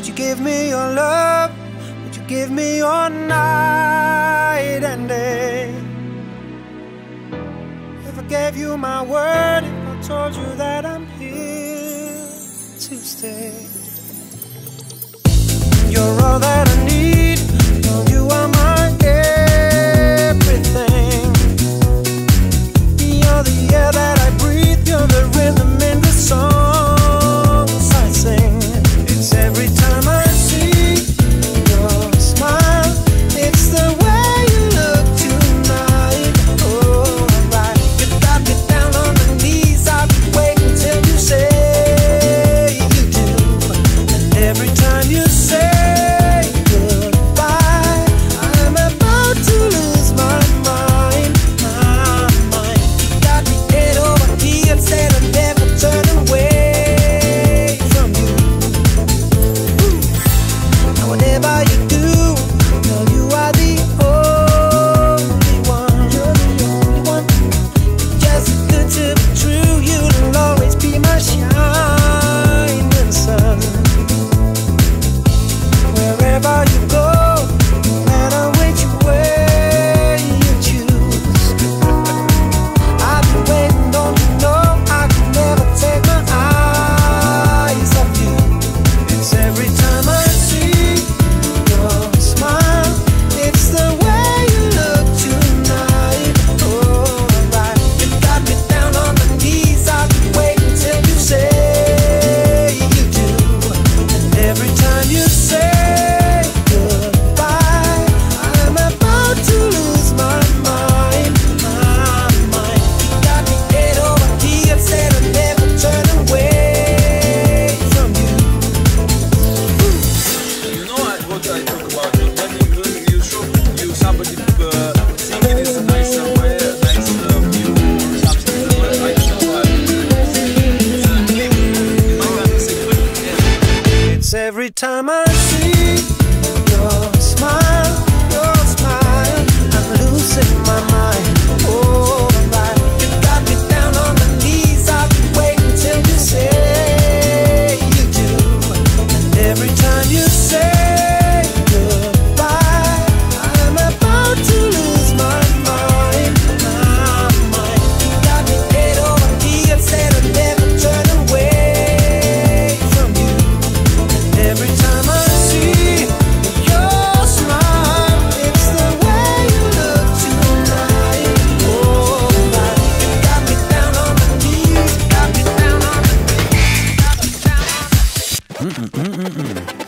Would you give me your love? Would you give me your night and day? If I gave you my word, if I told you that I'm here to stay, you're all that. every time I see 嗯嗯嗯嗯嗯。嗯嗯嗯